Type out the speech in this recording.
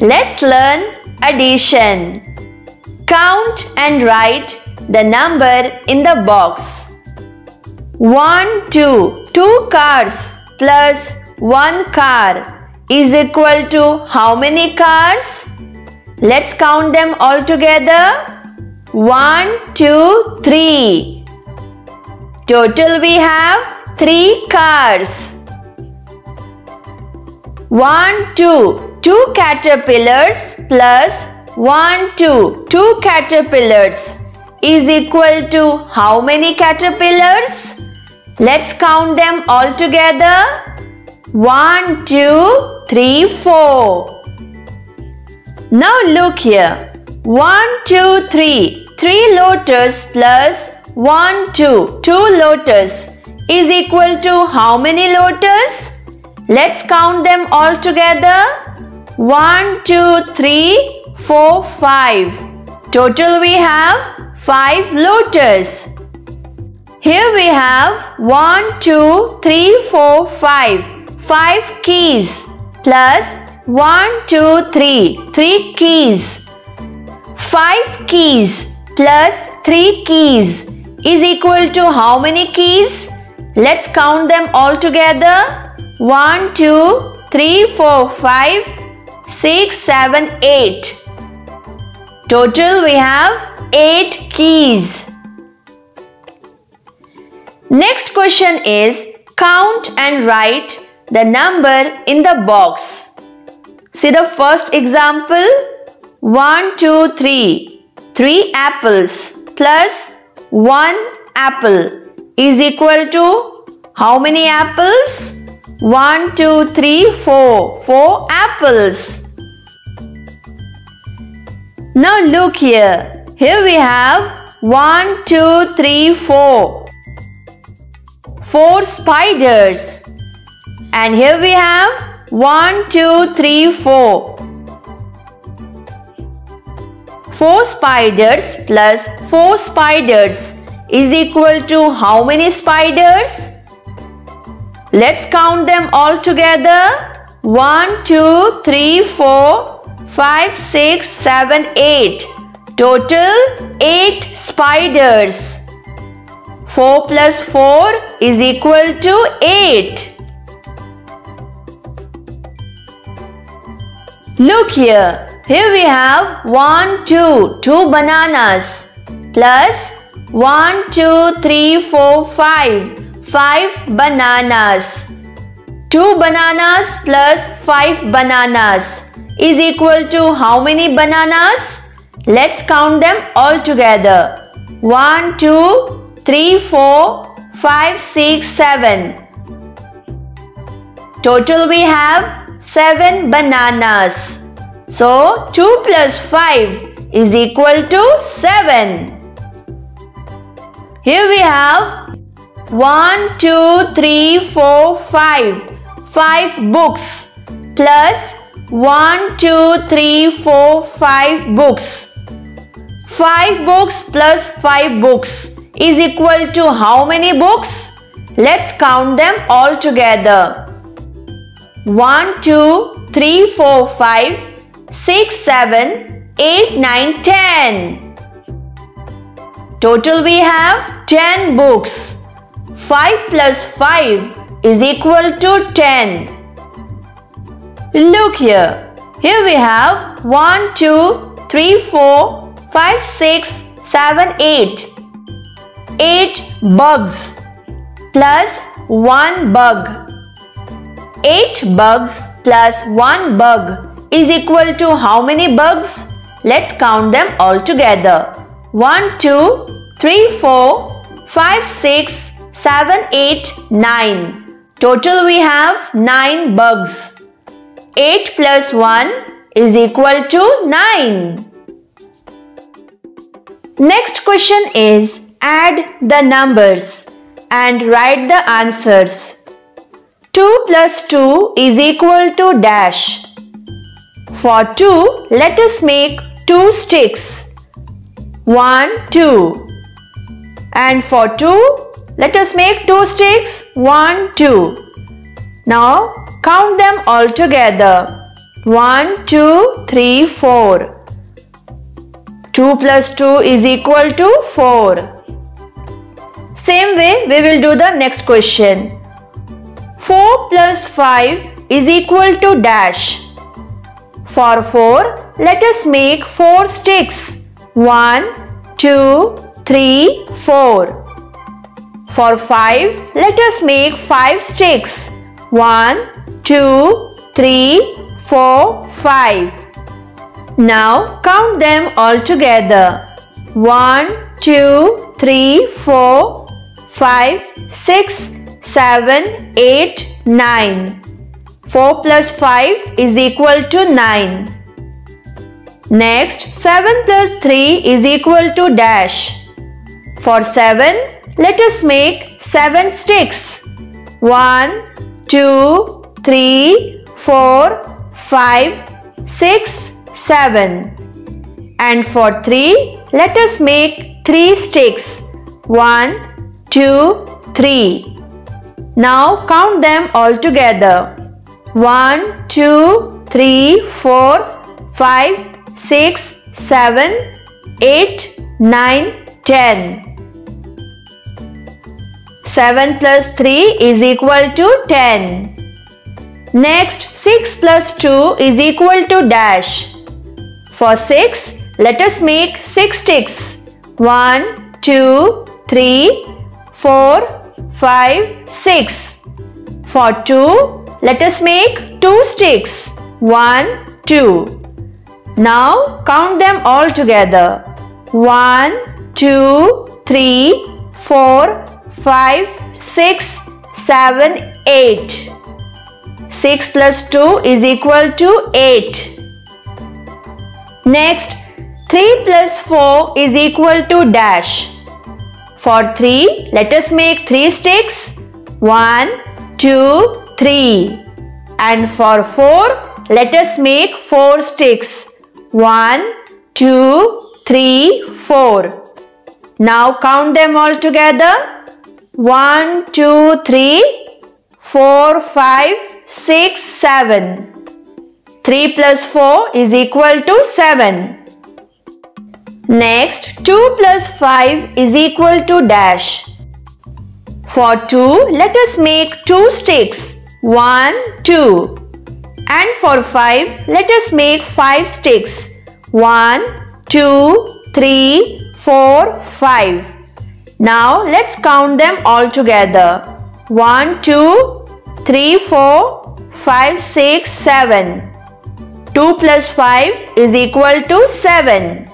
Let's learn addition. Count and write the number in the box. 1, 2. 2 cars plus 1 car is equal to how many cars? Let's count them all together. 1, 2, 3. Total we have 3 cars. 1, 2. 2 caterpillars plus 1, 2. 2 caterpillars is equal to how many caterpillars? Let's count them all together. 1, 2, 3, 4. Now look here. 1, 2, 3. 3 lotus plus 1, 2. 2 lotus is equal to how many lotus? Let's count them all together. 1, 2, 3, 4, 5. Total we have 5 lotus. Here we have 1, 2, 3, 4, 5. 5 keys plus 1, 2, 3. 3 keys. 5 keys plus 3 keys is equal to how many keys? Let's count them all together. 1, 2, 3, 4, 5, 6, 7, 8. Total we have 8 keys. Next question is count and write the number in the box. See the first example 1, 2, 3. 3 apples plus 1 apple is equal to how many apples? 1, 2, 3, 4. 4 apples. Now look here. Here we have 1, 2, 3, 4. 4 spiders. And here we have 1, 2, 3, 4. 4 spiders plus 4 spiders is equal to how many spiders? Let's count them all together. 1, 2, 3, 4, 5, 6, 7, 8. Total 8 spiders. 4 plus 4 is equal to 8. Look here. Here we have 1, 2, 2 bananas plus 1, 2, 3, 4, 5. 5 bananas. 2 bananas plus 5 bananas is equal to how many bananas? Let's count them all together. 1, 2, 3, 4, 5, 6, 7. Total we have 7 bananas. So 2 plus 5 is equal to 7. Here we have 1, 2, 3, 4, 5. 5 books plus 1, 2, 3, 4, 5 books. 5 books plus 5 books is equal to how many books? Let's count them all together. 1, 2, 3, 4, 5, 6, 7, 8, 9, 10. Total we have 10 books. 5 plus 5 is equal to 10. Look here. Here we have 1, 2, 3, 4, 5, 6, 7, 8. 8 bugs plus 1 bug. 8 bugs plus 1 bug is equal to how many bugs? Let's count them all together. 1, 2, 3, 4, 5, 6, 7, 8, 9. Total we have 9 bugs. 8 plus 1 is equal to 9. Next question is add the numbers and write the answers. 2 plus 2 is equal to dash. For 2, let us make 2 sticks. 1, 2. And for 2, let us make two sticks. One, two. Now count them all together. 1, 2, 3, 4. 2 plus 2 is equal to 4. Same way we will do the next question. 4 plus 5 is equal to dash. For 4, let us make 4 sticks. 1, 2, 3, 4. For 5, let us make 5 sticks. 1, 2, 3, 4, 5. Now count them all together. 1, 2, 3, 4, 5, 6, 7, 8, 9. 4 plus 5 is equal to 9. Next, 7 plus 3 is equal to dash. For 7, let us make 7 sticks. 1, 2, 3, 4, 5, 6, 7. And for 3, let us make 3 sticks. 1, 2, 3. Now count them all together. 1, 2, 3, 4, 5, 6, 7, 8, 9, 10. 7 plus 3 is equal to 10. Next 6 plus 2 is equal to dash. For 6, let us make 6 sticks. 1, 2, 3, 4, 5, 6. For 2, let us make 2 sticks. 1, 2. Now count them all together. 1, 2, 3, 4, 5, 6, 7, 8. 6 plus 2 is equal to 8. Next, 3 plus 4 is equal to dash. For 3, let us make 3 sticks. 1, 2, 3. And for 4, let us make 4 sticks. 1, 2, 3, 4. Now count them all together. 1, 2, 3, 4, 5, 6, 7. 3 plus 4 is equal to 7. Next, 2 plus 5 is equal to dash. For 2, let us make 2 sticks. 1, 2. And for 5, let us make 5 sticks. 1, 2, 3, 4, 5. Now let's count them all together. 1, 2, 3, 4, 5, 6, 7. 2 plus 5 is equal to 7.